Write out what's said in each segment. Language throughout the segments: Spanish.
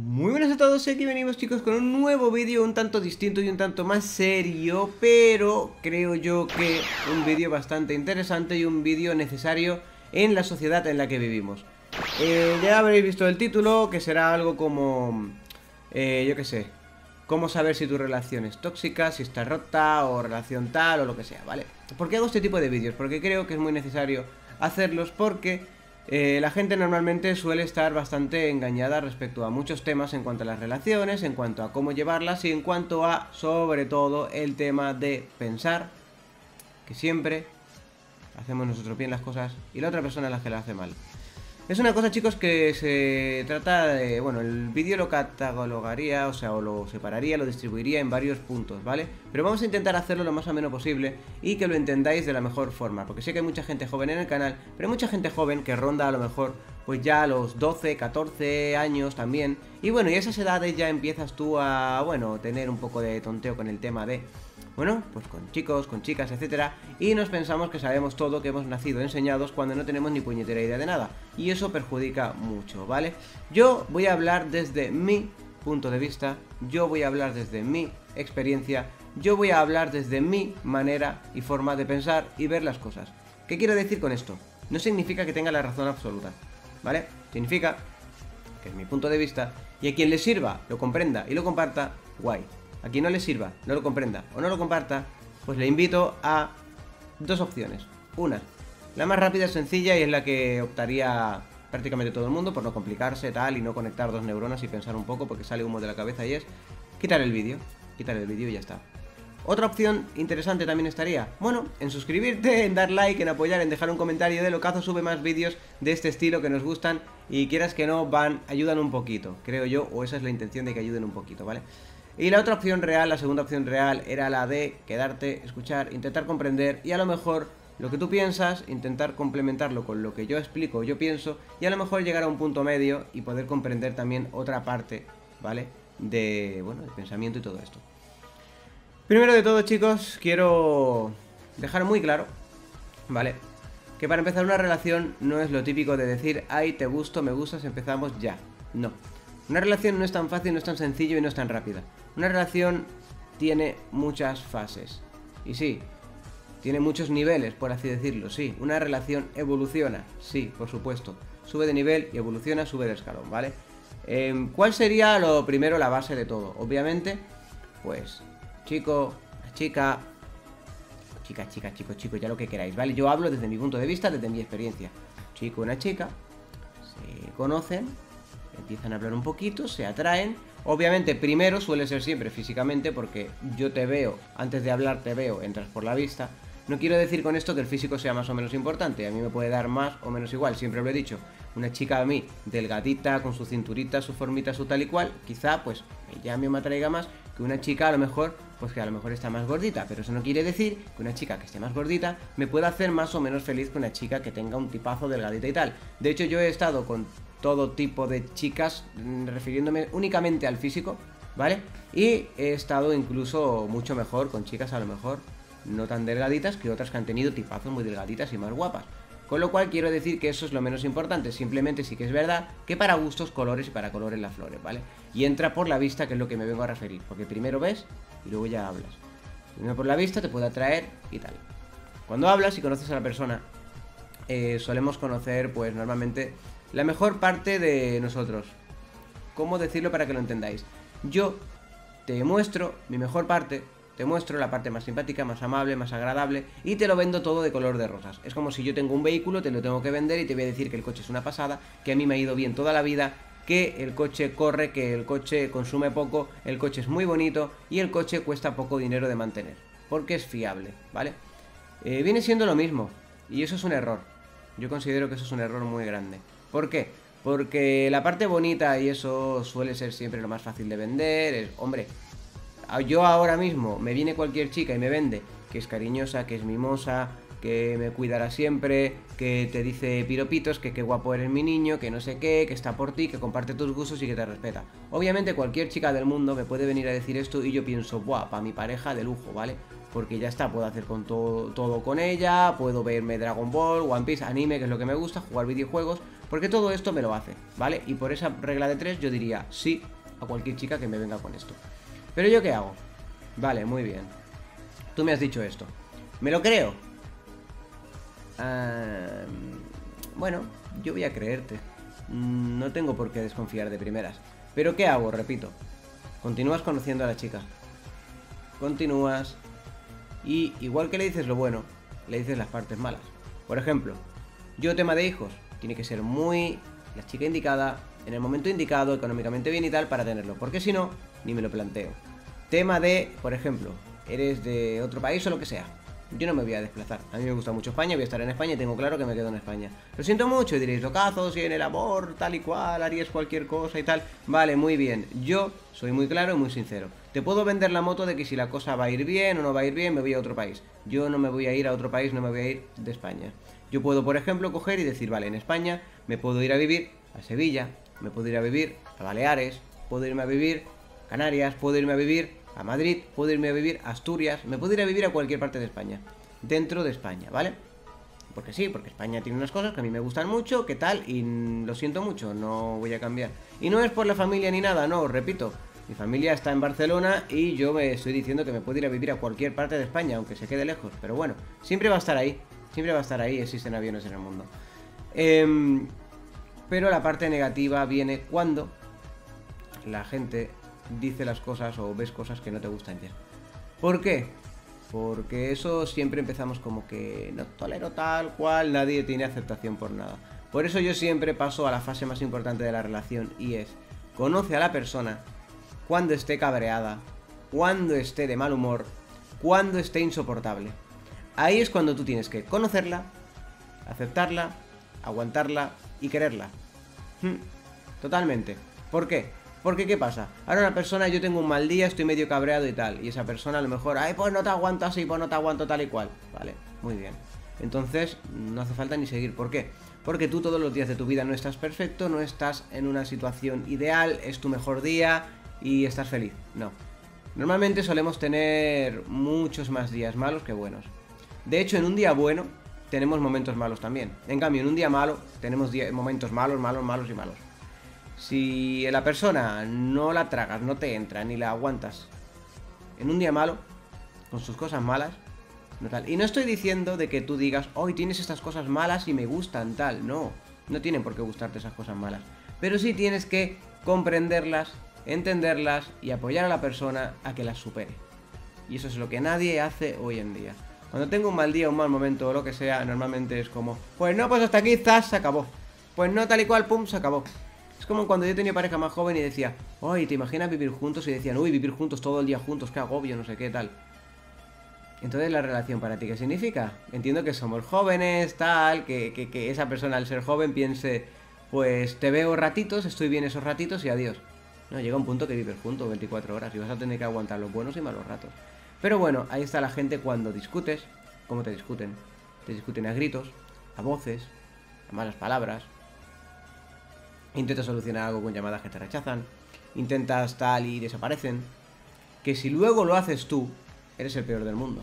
Muy buenas a todos, aquí venimos chicos con un nuevo vídeo un tanto distinto y un tanto más serio Pero creo yo que un vídeo bastante interesante y un vídeo necesario en la sociedad en la que vivimos eh, Ya habréis visto el título, que será algo como... Eh, yo qué sé Cómo saber si tu relación es tóxica, si está rota o relación tal o lo que sea, ¿vale? ¿Por qué hago este tipo de vídeos? Porque creo que es muy necesario hacerlos porque eh, la gente normalmente suele estar bastante engañada respecto a muchos temas en cuanto a las relaciones, en cuanto a cómo llevarlas y en cuanto a, sobre todo, el tema de pensar que siempre hacemos nosotros bien las cosas y la otra persona es la que las hace mal. Es una cosa, chicos, que se trata de... Bueno, el vídeo lo catalogaría, o sea, o lo separaría, lo distribuiría en varios puntos, ¿vale? Pero vamos a intentar hacerlo lo más o menos posible y que lo entendáis de la mejor forma, porque sé que hay mucha gente joven en el canal, pero hay mucha gente joven que ronda a lo mejor pues ya a los 12, 14 años también. Y bueno, y a esas edades ya empiezas tú a, bueno, tener un poco de tonteo con el tema de bueno, pues con chicos, con chicas, etcétera, y nos pensamos que sabemos todo, que hemos nacido enseñados cuando no tenemos ni puñetera idea de nada, y eso perjudica mucho, ¿vale? Yo voy a hablar desde mi punto de vista, yo voy a hablar desde mi experiencia, yo voy a hablar desde mi manera y forma de pensar y ver las cosas. ¿Qué quiero decir con esto? No significa que tenga la razón absoluta, ¿vale? Significa que es mi punto de vista y a quien le sirva, lo comprenda y lo comparta, guay a quien no le sirva, no lo comprenda o no lo comparta, pues le invito a dos opciones. Una, la más rápida y sencilla y es la que optaría prácticamente todo el mundo por no complicarse tal y no conectar dos neuronas y pensar un poco porque sale humo de la cabeza y es quitar el vídeo, quitar el vídeo y ya está. Otra opción interesante también estaría, bueno, en suscribirte, en dar like, en apoyar, en dejar un comentario de Locazo sube más vídeos de este estilo que nos gustan y quieras que no, van, ayudan un poquito, creo yo, o esa es la intención de que ayuden un poquito, ¿vale? Y la otra opción real, la segunda opción real, era la de quedarte, escuchar, intentar comprender y a lo mejor lo que tú piensas, intentar complementarlo con lo que yo explico, yo pienso, y a lo mejor llegar a un punto medio y poder comprender también otra parte, ¿vale? De, bueno, de pensamiento y todo esto. Primero de todo, chicos, quiero dejar muy claro, ¿vale? Que para empezar una relación no es lo típico de decir, ay, te gusto, me gustas, empezamos ya. No. Una relación no es tan fácil, no es tan sencillo y no es tan rápida. Una relación tiene muchas fases. Y sí, tiene muchos niveles, por así decirlo, sí. Una relación evoluciona, sí, por supuesto. Sube de nivel y evoluciona, sube de escalón, ¿vale? Em, ¿Cuál sería lo primero, la base de todo? Obviamente, pues, chico, chica, chica, chica, chico, chico, ya lo que queráis, ¿vale? Yo hablo desde mi punto de vista, desde mi experiencia. Chico, una chica, se conocen, empiezan a hablar un poquito, se atraen. Obviamente, primero suele ser siempre físicamente, porque yo te veo, antes de hablar te veo, entras por la vista. No quiero decir con esto que el físico sea más o menos importante, a mí me puede dar más o menos igual, siempre lo he dicho. Una chica a mí, delgadita, con su cinturita, su formita, su tal y cual, quizá pues o me atraiga más que una chica a lo mejor, pues que a lo mejor está más gordita, pero eso no quiere decir que una chica que esté más gordita me pueda hacer más o menos feliz que una chica que tenga un tipazo delgadita y tal. De hecho, yo he estado con todo tipo de chicas, mm, refiriéndome únicamente al físico, ¿vale? Y he estado incluso mucho mejor con chicas a lo mejor no tan delgaditas que otras que han tenido tipazos muy delgaditas y más guapas. Con lo cual quiero decir que eso es lo menos importante, simplemente sí que es verdad que para gustos, colores y para colores las flores, ¿vale? Y entra por la vista, que es lo que me vengo a referir, porque primero ves y luego ya hablas. Primero por la vista te puede atraer y tal. Cuando hablas y conoces a la persona, eh, solemos conocer pues normalmente la mejor parte de nosotros. ¿Cómo decirlo para que lo entendáis? Yo te muestro mi mejor parte, te muestro la parte más simpática, más amable, más agradable y te lo vendo todo de color de rosas. Es como si yo tengo un vehículo, te lo tengo que vender y te voy a decir que el coche es una pasada, que a mí me ha ido bien toda la vida, que el coche corre, que el coche consume poco, el coche es muy bonito y el coche cuesta poco dinero de mantener, porque es fiable, ¿vale? Eh, viene siendo lo mismo y eso es un error. Yo considero que eso es un error muy grande. ¿Por qué? Porque la parte bonita y eso suele ser siempre lo más fácil de vender. Es, hombre, yo ahora mismo me viene cualquier chica y me vende que es cariñosa, que es mimosa, que me cuidará siempre, que te dice piropitos, que qué guapo eres mi niño, que no sé qué, que está por ti, que comparte tus gustos y que te respeta. Obviamente cualquier chica del mundo me puede venir a decir esto y yo pienso, buah, para mi pareja de lujo, ¿vale? Porque ya está, puedo hacer con todo, todo con ella, puedo verme Dragon Ball, One Piece, anime, que es lo que me gusta, jugar videojuegos, Porque todo esto me lo hace, ¿vale? Y por esa regla de tres yo diría sí a cualquier chica que me venga con esto. Pero yo qué hago? Vale, muy bien. Tú me has dicho esto. ¿Me lo creo? Bueno, yo voy a creerte. Mm, no tengo por qué desconfiar de primeras. Pero ¿qué hago? Repito. Continúas conociendo a la chica. Continúas. Y igual que le dices lo bueno, le dices las partes malas. Por ejemplo, yo tema de hijos. Tiene que ser muy la chica indicada, en el momento indicado, económicamente bien y tal, para tenerlo. Porque si no, ni me lo planteo. Tema de, por ejemplo, eres de otro país o lo que sea. Yo no me voy a desplazar. A mí me gusta mucho España, voy a estar en España y tengo claro que me quedo en España. Lo siento mucho y diréis, locazos y en el amor, tal y cual, harías cualquier cosa y tal. Vale, muy bien. Yo soy muy claro y muy sincero. Te puedo vender la moto de que si la cosa va a ir bien o no va a ir bien, me voy a otro país. Yo no me voy a ir a otro país, no me voy a ir de España. Yo puedo, por ejemplo, coger y decir, vale, en España me puedo ir a vivir a Sevilla, me puedo ir a vivir a Baleares, puedo irme a vivir a Canarias, puedo irme a vivir a Madrid, puedo irme a vivir a Asturias, me puedo ir a vivir a cualquier parte de España, dentro de España, ¿vale? Porque sí, porque España tiene unas cosas que a mí me gustan mucho, ¿qué tal? Y lo siento mucho, no voy a cambiar. Y no es por la familia ni nada, no, repito. Mi familia está en Barcelona y yo me estoy diciendo que me puedo ir a vivir a cualquier parte de España, aunque se quede lejos. Pero bueno, siempre va a estar ahí. Siempre va a estar ahí, existen aviones en el mundo. Eh, pero la parte negativa viene cuando la gente dice las cosas o ves cosas que no te gustan ya. ¿Por qué? Porque eso siempre empezamos como que no tolero tal cual, nadie tiene aceptación por nada. Por eso yo siempre paso a la fase más importante de la relación y es, conoce a la persona cuando esté cabreada, cuando esté de mal humor, cuando esté insoportable. Ahí es cuando tú tienes que conocerla, aceptarla, aguantarla y quererla. Hmm, totalmente. ¿Por qué? Porque ¿qué pasa? Ahora una persona, yo tengo un mal día, estoy medio cabreado y tal. Y esa persona a lo mejor, ay, pues no te aguanto así, pues no te aguanto tal y cual. Vale, muy bien. Entonces, no hace falta ni seguir. ¿Por qué? Porque tú todos los días de tu vida no estás perfecto, no estás en una situación ideal, es tu mejor día y estás feliz. No. Normalmente solemos tener muchos más días malos que buenos. De hecho, en un día bueno, tenemos momentos malos también. En cambio, en un día malo tenemos momentos malos, malos, malos y malos. Si la persona no la tragas, no te entra, ni la aguantas en un día malo, con sus cosas malas, no tal. Y no estoy diciendo de que tú digas, hoy tienes estas cosas malas y me gustan, tal. No, no tienen por qué gustarte esas cosas malas. Pero sí tienes que comprenderlas, entenderlas y apoyar a la persona a que las supere. Y eso es lo que nadie hace hoy en día. Cuando tengo un mal día, un mal momento o lo que sea, normalmente es como, pues no, pues hasta aquí, zas, se acabó. Pues no, tal y cual, pum, se acabó. Es como cuando yo tenía pareja más joven y decía, ay, ¿te imaginas vivir juntos? Y decían, uy, vivir juntos todo el día juntos, qué agobio, no sé qué, tal. Entonces, ¿la relación para ti qué significa? Entiendo que somos jóvenes, tal, que, que, que esa persona al ser joven piense, pues te veo ratitos, estoy bien esos ratitos y adiós. No, llega un punto que vives juntos 24 horas y vas a tener que aguantar los buenos y malos ratos. Pero bueno, ahí está la gente cuando discutes. ¿Cómo te discuten? Te discuten a gritos, a voces, a malas palabras. Intentas solucionar algo con llamadas que te rechazan. Intentas tal y desaparecen. Que si luego lo haces tú, eres el peor del mundo.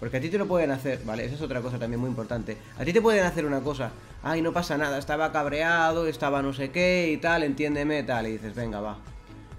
Porque a ti te lo pueden hacer, ¿vale? Esa es otra cosa también muy importante. A ti te pueden hacer una cosa, ay, no pasa nada, estaba cabreado, estaba no sé qué y tal, entiéndeme, tal, y dices, venga, va.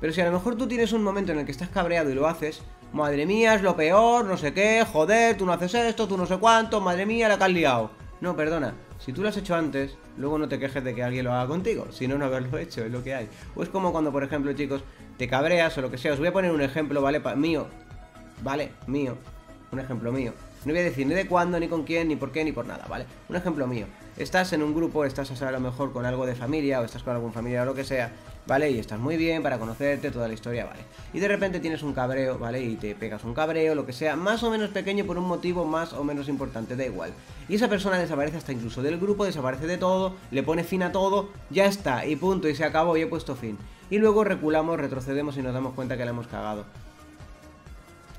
Pero si a lo mejor tú tienes un momento en el que estás cabreado y lo haces, madre mía, es lo peor, no sé qué, joder, tú no haces esto, tú no sé cuánto, madre mía, la que has liado. No, perdona, si tú lo has hecho antes, luego no te quejes de que alguien lo haga contigo, sino no haberlo hecho, es lo que hay. O es como cuando, por ejemplo, chicos, te cabreas o lo que sea. Os voy a poner un ejemplo, ¿vale? mío, ¿vale? Mío, un ejemplo mío. No voy a decir ni de cuándo, ni con quién, ni por qué, ni por nada, ¿vale? Un ejemplo mío. Estás en un grupo, estás a lo mejor con algo de familia, o estás con algún familiar o lo que sea, ¿vale? Y estás muy bien para conocerte, toda la historia, ¿vale? Y de repente tienes un cabreo, ¿vale? Y te pegas un cabreo, lo que sea, más o menos pequeño por un motivo más o menos importante, da igual. Y esa persona desaparece hasta incluso del grupo, desaparece de todo, le pone fin a todo, ya está, y punto, y se acabó, y he puesto fin. Y luego reculamos, retrocedemos y nos damos cuenta que la hemos cagado.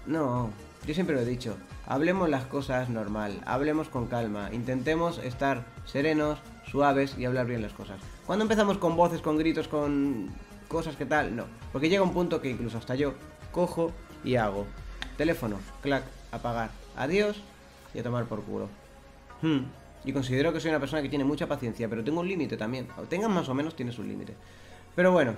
No, yo siempre lo he dicho, hablemos las cosas normal, hablemos con calma, intentemos estar serenos, suaves y hablar bien las cosas. Cuando empezamos con voces, con gritos, con cosas que tal, no. Porque llega un punto que incluso hasta yo cojo y hago. Teléfono, clac, apagar, adiós y a tomar por culo. Hmm, Y considero que soy una persona que tiene mucha paciencia, pero tengo un límite también. O tengas más o menos, tienes un límite. Pero bueno,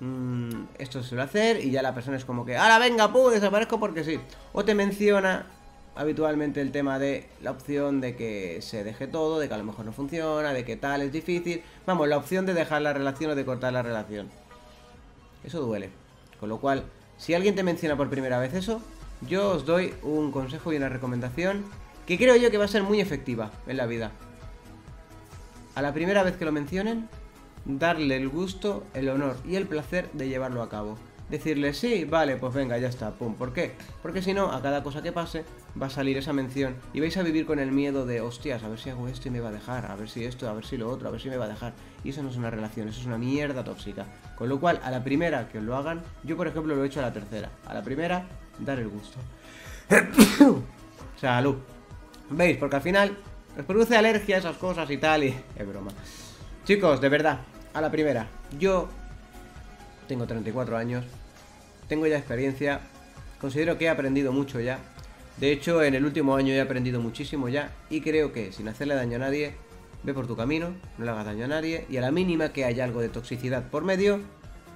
mm, esto se suele hacer y ya la persona es como que, ¡ahora venga, pu! Desaparezco porque sí. O te menciona habitualmente el tema de la opción de que se deje todo, de que a lo mejor no funciona, de que tal es difícil. Vamos, la opción de dejar la relación o de cortar la relación. Eso duele. Con lo cual, si alguien te menciona por primera vez eso, yo os doy un consejo y una recomendación que creo yo que va a ser muy efectiva en la vida. A la primera vez que lo mencionen, darle el gusto, el honor y el placer de llevarlo a cabo decirle sí, vale, pues venga, ya está, pum. ¿Por qué? Porque si no, a cada cosa que pase va a salir esa mención y vais a vivir con el miedo de, hostias, a ver si hago esto y me va a dejar, a ver si esto, a ver si lo otro, a ver si me va a dejar. Y eso no es una relación, eso es una mierda tóxica. Con lo cual, a la primera que os lo hagan, yo por ejemplo lo he hecho a la tercera. A la primera, dar el gusto. Salud. ¿Veis? Porque al final os produce alergia a esas cosas y tal y... Es broma. Chicos, de verdad, a la primera. Yo tengo 34 años, tengo ya experiencia, considero que he aprendido mucho ya. De hecho, en el último año he aprendido muchísimo ya y creo que sin hacerle daño a nadie, ve por tu camino, no le hagas daño a nadie y a la mínima que haya algo de toxicidad por medio,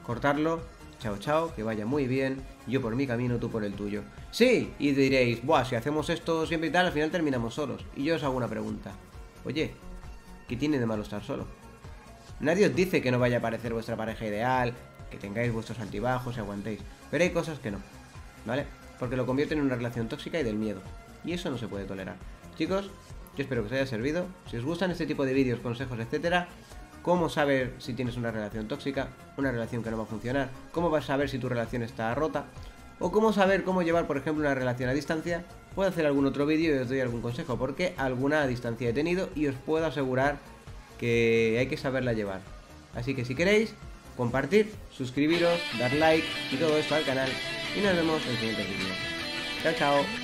cortarlo, chao chao, que vaya muy bien, yo por mi camino, tú por el tuyo. Sí, y diréis, buah, si hacemos esto siempre y tal, al final terminamos solos. Y yo os hago una pregunta. Oye, ¿qué tiene de malo estar solo? Nadie os dice que no vaya a aparecer vuestra pareja ideal, que tengáis vuestros altibajos y aguantéis. Pero hay cosas que no, ¿vale? Porque lo convierten en una relación tóxica y del miedo. Y eso no se puede tolerar. Chicos, yo espero que os haya servido. Si os gustan este tipo de vídeos, consejos, etcétera, cómo saber si tienes una relación tóxica, una relación que no va a funcionar, cómo vas a saber si tu relación está rota, o cómo saber cómo llevar, por ejemplo, una relación a distancia, puedo hacer algún otro vídeo y os doy algún consejo, porque alguna a distancia he tenido y os puedo asegurar que hay que saberla llevar. Así que si queréis, compartir, suscribiros, dar like y todo esto al canal y nos vemos en el siguiente vídeo. Chao, chao.